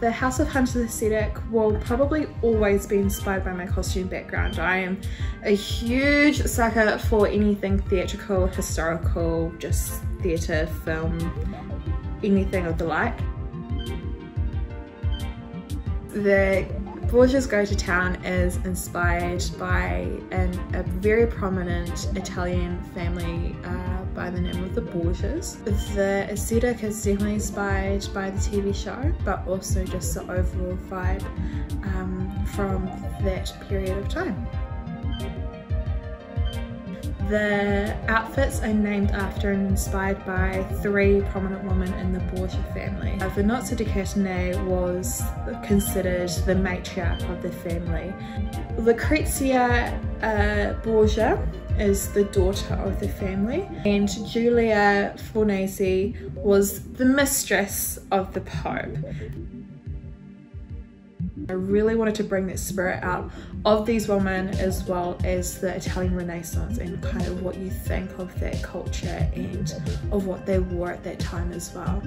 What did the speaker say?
The House of Hunters aesthetic will probably always be inspired by my costume background. I am a huge sucker for anything theatrical, historical, just theatre, film, anything of the like. The Borgia's Go to Town is inspired by an, a very prominent Italian family uh, by the name of the Borgias. The aesthetic is definitely inspired by the TV show, but also just the overall vibe um, from that period of time. The outfits are named after and inspired by three prominent women in the Borgia family. Uh, Vannozza di Cattanei was considered the matriarch of the family. Lucrezia uh, Borgia is the daughter of the family and Giulia Farnese was the mistress of the Pope. I really wanted to bring that spirit out of these women as well as the Italian Renaissance and kind of what you think of that culture and of what they wore at that time as well.